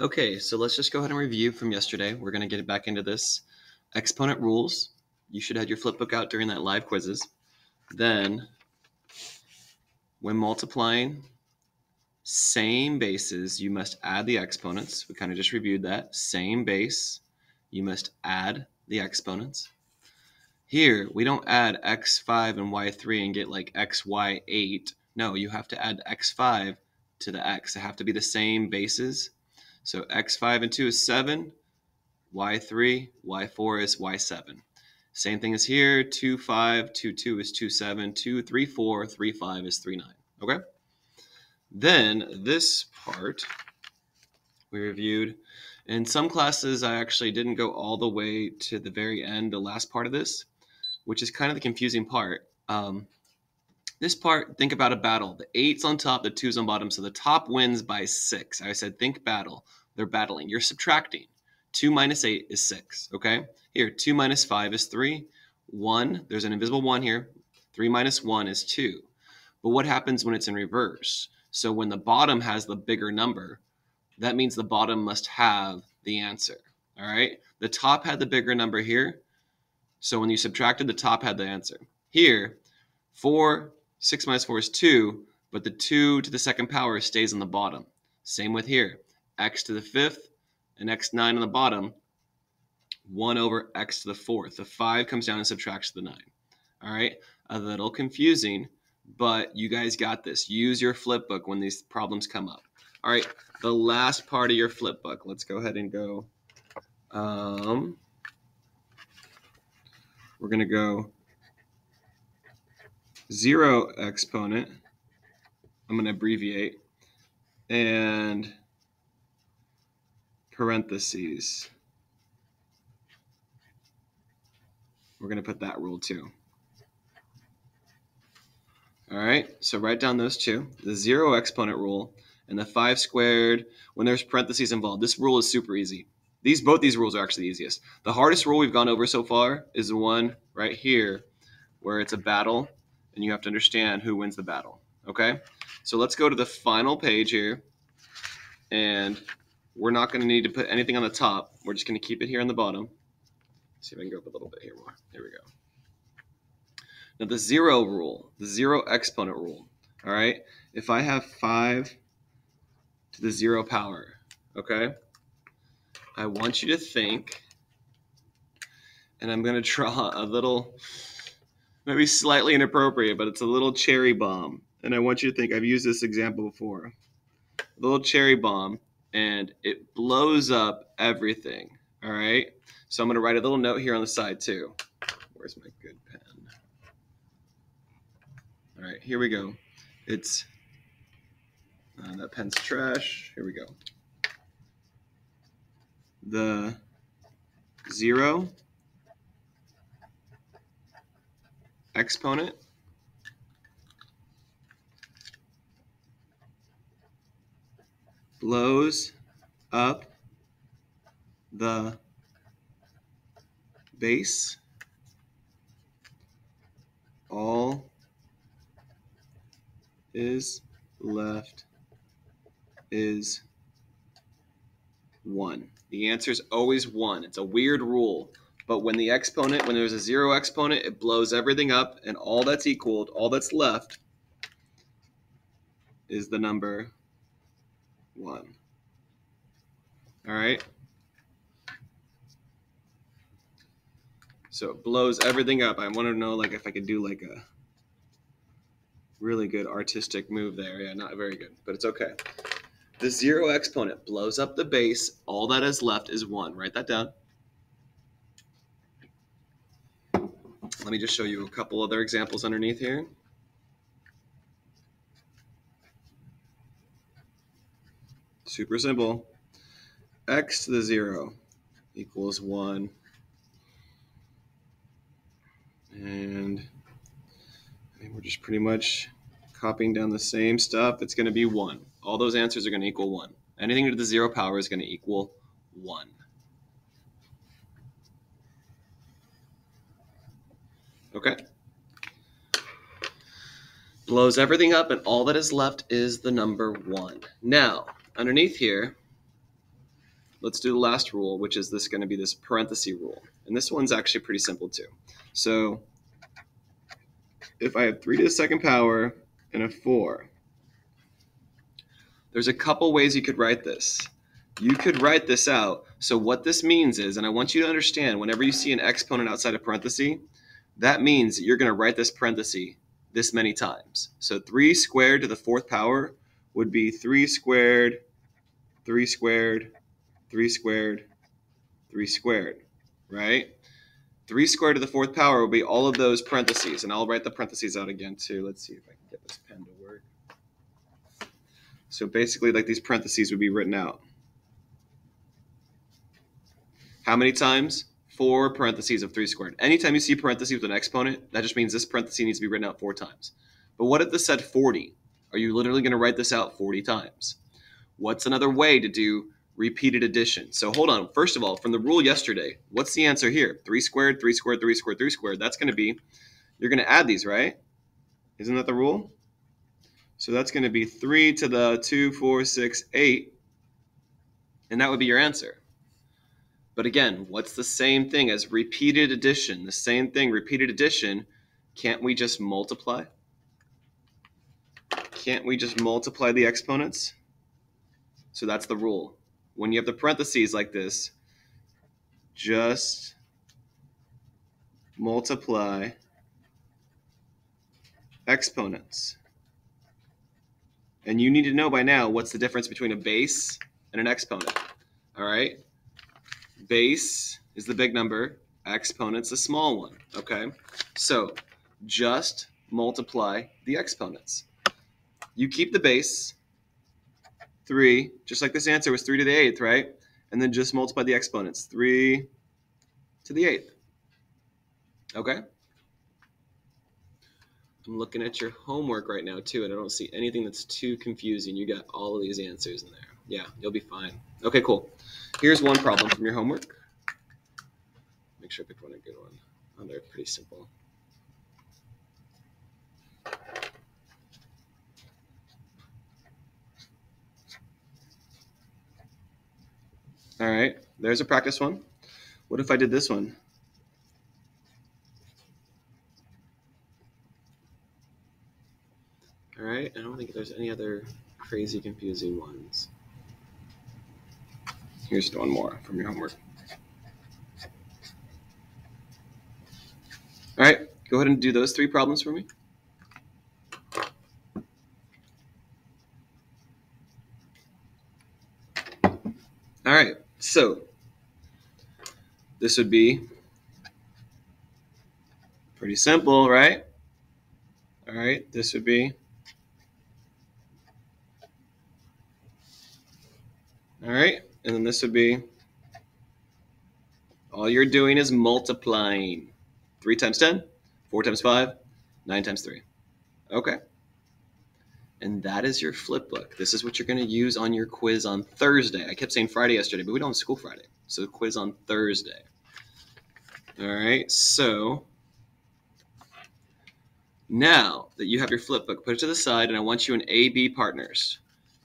Okay, so let's just go ahead and review from yesterday. We're going to get back into this. Exponent rules. You should have your flip book out during that live quizzes. Then, when multiplying same bases, you must add the exponents. We kind of just reviewed that. Same base, you must add the exponents. Here, we don't add x5 and y3 and get like xy8. No, you have to add x5 to the x. They have to be the same bases. So x5 and 2 is 7, y3, y4 is y7. Same thing as here, 2, 5, 2, 2 is 2, 7, 2, 3, 4, 3, 5 is 3, 9. Okay? Then this part we reviewed. In some classes, I actually didn't go all the way to the very end, the last part of this, which is kind of the confusing part. Um, this part, think about a battle. The eight's on top, the two's on bottom, so the top wins by six. I said, think battle. They're battling. You're subtracting. Two minus eight is six, okay? Here, two minus five is three. One, there's an invisible one here. Three minus one is two. But what happens when it's in reverse? So when the bottom has the bigger number, that means the bottom must have the answer. All right. The top had the bigger number here. So when you subtracted, the top had the answer. Here, 4, 6 minus 4 is 2, but the 2 to the second power stays on the bottom. Same with here. x to the fifth and x9 on the bottom, 1 over x to the fourth. The 5 comes down and subtracts the 9. All right. A little confusing, but you guys got this. Use your flip book when these problems come up. All right, the last part of your flip book. Let's go ahead and go. Um, we're going to go zero exponent. I'm going to abbreviate and parentheses. We're going to put that rule too. All right, so write down those two. The zero exponent rule and the 5 squared when there's parentheses involved. This rule is super easy. These Both these rules are actually the easiest. The hardest rule we've gone over so far is the one right here where it's a battle and you have to understand who wins the battle. Okay? So let's go to the final page here and we're not going to need to put anything on the top. We're just going to keep it here on the bottom. Let's see if I can go up a little bit here more. There we go. Now the zero rule, the zero exponent rule. All right. If I have 5 to the zero power. Okay? I want you to think, and I'm going to draw a little, maybe slightly inappropriate, but it's a little cherry bomb. And I want you to think, I've used this example before. A little cherry bomb, and it blows up everything. All right? So I'm going to write a little note here on the side, too. Where's my good pen? All right, here we go. It's uh, that pen's trash. Here we go. The zero exponent blows up the base all is left is 1. The answer is always 1. It's a weird rule. But when the exponent, when there's a zero exponent, it blows everything up, and all that's equaled, all that's left, is the number 1. All right? So it blows everything up. I want to know like if I could do like a really good artistic move there. Yeah, not very good, but it's okay. The zero exponent blows up the base. All that is left is 1. Write that down. Let me just show you a couple other examples underneath here. Super simple. x to the 0 equals 1. And we're just pretty much copying down the same stuff. It's going to be 1 all those answers are going to equal 1. Anything to the 0 power is going to equal 1. Okay? Blows everything up, and all that is left is the number 1. Now, underneath here, let's do the last rule, which is this going to be this parenthesis rule. And this one's actually pretty simple too. So if I have 3 to the second power and a 4, there's a couple ways you could write this. You could write this out. So what this means is, and I want you to understand, whenever you see an exponent outside of parenthesis, that means that you're going to write this parenthesis this many times. So 3 squared to the fourth power would be 3 squared, 3 squared, 3 squared, 3 squared, right? 3 squared to the fourth power will be all of those parentheses. And I'll write the parentheses out again too. Let's see if I can get this pen to work. So basically, like these parentheses would be written out. How many times? Four parentheses of 3 squared. Anytime you see parentheses with an exponent, that just means this parenthesis needs to be written out four times. But what if this said 40? Are you literally going to write this out 40 times? What's another way to do repeated addition. So hold on. First of all, from the rule yesterday, what's the answer here? 3 squared, 3 squared, 3 squared, 3 squared. That's going to be, you're going to add these, right? Isn't that the rule? So that's going to be 3 to the 2, 4, 6, 8. And that would be your answer. But again, what's the same thing as repeated addition? The same thing, repeated addition. Can't we just multiply? Can't we just multiply the exponents? So that's the rule when you have the parentheses like this, just multiply exponents. And you need to know by now what's the difference between a base and an exponent. All right? Base is the big number, exponent's a small one. Okay? So just multiply the exponents. You keep the base, 3, just like this answer was 3 to the 8th, right? And then just multiply the exponents. 3 to the 8th. Okay? I'm looking at your homework right now, too, and I don't see anything that's too confusing. You got all of these answers in there. Yeah, you'll be fine. Okay, cool. Here's one problem from your homework. Make sure I picked one a good one. Oh, they're pretty simple. All right, there's a practice one. What if I did this one? All right, I don't think there's any other crazy confusing ones. Here's one more from your homework. All right, go ahead and do those three problems for me. All right. So this would be pretty simple, right? All right, this would be all right, and then this would be all you're doing is multiplying 3 times 10, 4 times 5, 9 times 3. Okay. And that is your flip book. This is what you're going to use on your quiz on Thursday. I kept saying Friday yesterday, but we don't have school Friday. So quiz on Thursday. All right, so now that you have your flip book, put it to the side, and I want you in A-B partners.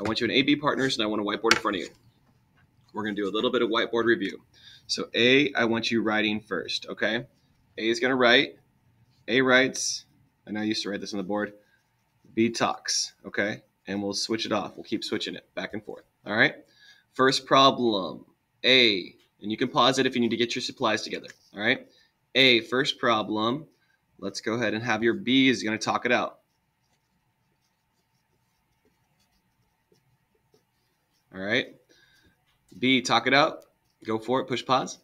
I want you in A-B partners, and I want a whiteboard in front of you. We're going to do a little bit of whiteboard review. So A, I want you writing first, okay? A is going to write. A writes, I know I used to write this on the board. B talks, okay? And we'll switch it off. We'll keep switching it back and forth, all right? First problem, A, and you can pause it if you need to get your supplies together, all right? A, first problem, let's go ahead and have your B is going to talk it out. All right. B, talk it out. Go for it. Push pause.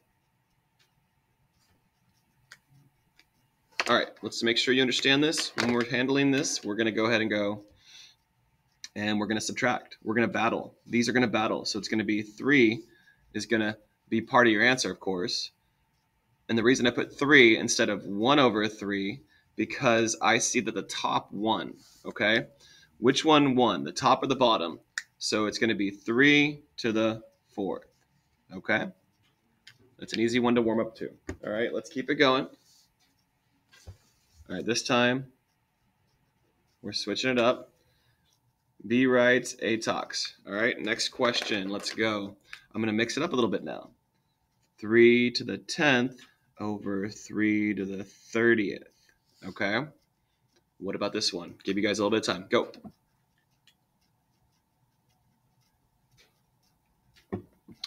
All right, let's make sure you understand this. When we're handling this, we're going to go ahead and go and we're going to subtract. We're going to battle. These are going to battle. So it's going to be 3 is going to be part of your answer, of course. And the reason I put 3 instead of 1 over 3 because I see that the top one, okay? Which one won, the top or the bottom? So it's going to be 3 to the 4th, okay? That's an easy one to warm up to. All right, let's keep it going. All right, this time we're switching it up. B writes, A talks. All right, next question. Let's go. I'm going to mix it up a little bit now. 3 to the 10th over 3 to the 30th. Okay? What about this one? Give you guys a little bit of time. Go.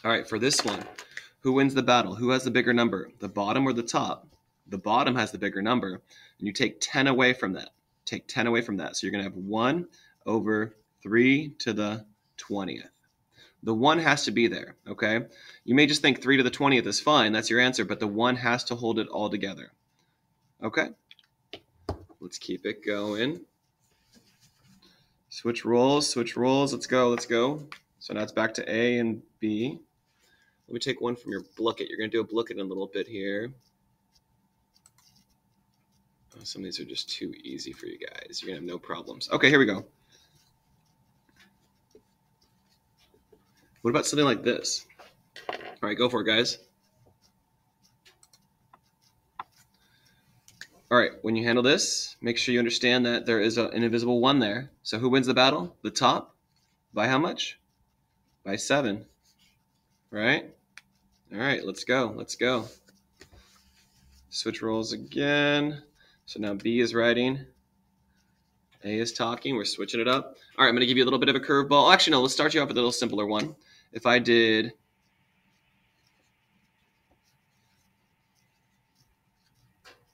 All right, for this one, who wins the battle? Who has the bigger number? The bottom or the top? The bottom has the bigger number, and you take 10 away from that. Take 10 away from that. So you're going to have 1 over 3 to the 20th. The 1 has to be there, okay? You may just think 3 to the 20th is fine. That's your answer, but the 1 has to hold it all together. Okay? Let's keep it going. Switch roles, switch roles. Let's go, let's go. So now it's back to A and B. Let me take one from your Blooket. You're going to do a Blooket in a little bit here. Oh, some of these are just too easy for you guys. You're going to have no problems. Okay, here we go. What about something like this? All right, go for it, guys. All right, when you handle this, make sure you understand that there is a, an invisible one there. So who wins the battle? The top? By how much? By seven. Right? All right, let's go. Let's go. Switch roles again. So now B is writing. A is talking. We're switching it up. All right, I'm going to give you a little bit of a curveball. Actually, no, let's start you off with a little simpler one. If I did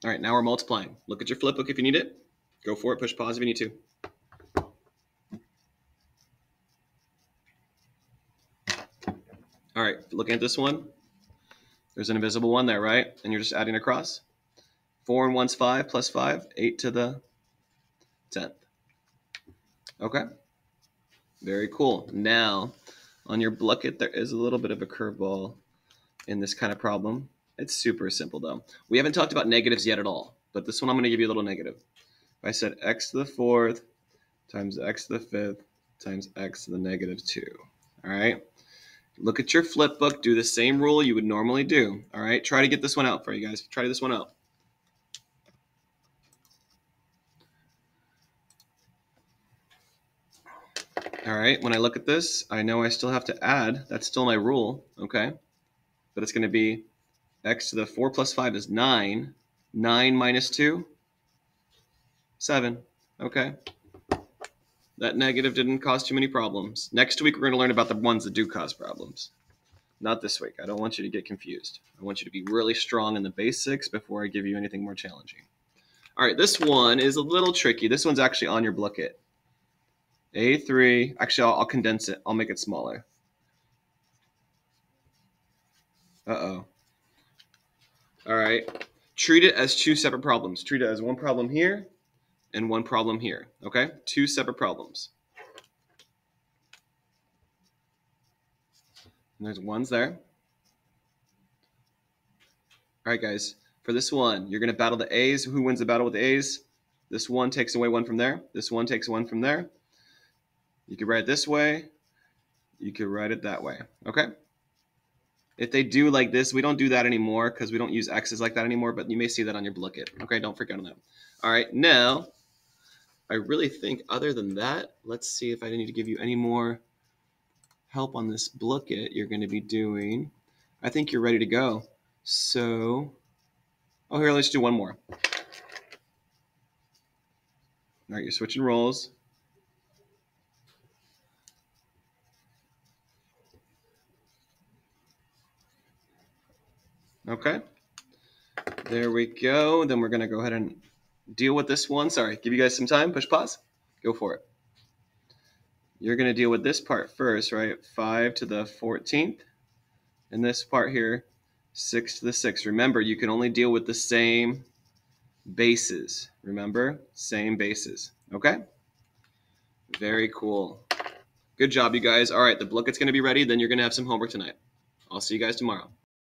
All right, now we're multiplying. Look at your flip book if you need it. Go for it. Push pause if you need to. All right, looking at this one, there's an invisible one there, right? And you're just adding across. 4 and 1's 5 plus 5, 8 to the 10th. Okay. Very cool. Now, on your Blooket, there is a little bit of a curveball in this kind of problem. It's super simple, though. We haven't talked about negatives yet at all, but this one I'm going to give you a little negative. If I said x to the fourth times x to the fifth times x to the negative 2. All right? Look at your flip book. Do the same rule you would normally do. All right? Try to get this one out for you guys. Try this one out. All right, when I look at this, I know I still have to add. That's still my rule, okay? But it's going to be x to the 4 plus 5 is 9. 9 minus 2? 7. Okay. That negative didn't cause too many problems. Next week, we're going to learn about the ones that do cause problems. Not this week. I don't want you to get confused. I want you to be really strong in the basics before I give you anything more challenging. All right, this one is a little tricky. This one's actually on your Blooket. A3. Actually, I'll, I'll condense it. I'll make it smaller. Uh-oh. All right. Treat it as two separate problems. Treat it as one problem here and one problem here. Okay? Two separate problems. And there's ones there. All right, guys. For this one, you're going to battle the A's. Who wins the battle with the A's? This one takes away one from there. This one takes one from there. You could write it this way. You could write it that way. Okay? If they do like this, we don't do that anymore because we don't use X's like that anymore, but you may see that on your Blooket. Okay, don't forget on that. All right, now, I really think other than that, let's see if I need to give you any more help on this Blooket you're going to be doing. I think you're ready to go. So, oh, here, let's do one more. All right, you're switching roles. Okay. There we go. Then we're going to go ahead and deal with this one. Sorry, give you guys some time. Push pause. Go for it. You're going to deal with this part first, right? 5 to the 14th. And this part here, 6 to the 6th. Remember, you can only deal with the same bases. Remember? Same bases. Okay? Very cool. Good job, you guys. All right, the Blooket's going to be ready. Then you're going to have some homework tonight. I'll see you guys tomorrow.